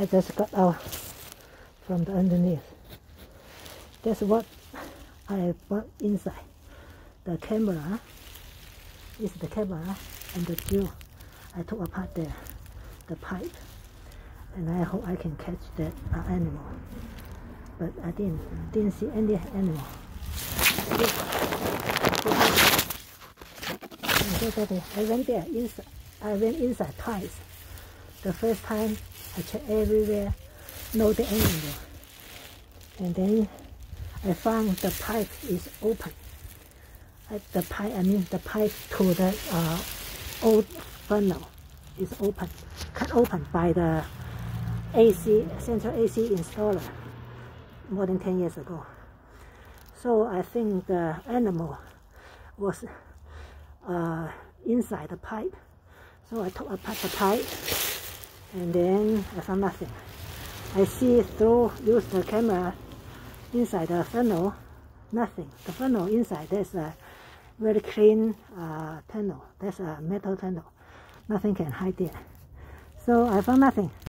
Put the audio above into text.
I just got out from the underneath. That's what I put inside. The camera is the camera and the drill. I took apart there, the pipe, and I hope I can catch that uh, animal. But I didn't, didn't see any animal. I went there inside. I went inside twice. The first time I checked everywhere, no the animal. And then I found the pipe is open. The pipe, I mean the pipe to the uh, old funnel is open, cut open by the AC, central AC installer more than 10 years ago. So I think the animal was uh, inside the pipe. So I took apart the pipe and then I found nothing. I see through, use the camera inside the funnel, nothing. The funnel inside, there's a very clean uh, tunnel. There's a metal tunnel. Nothing can hide there. So I found nothing.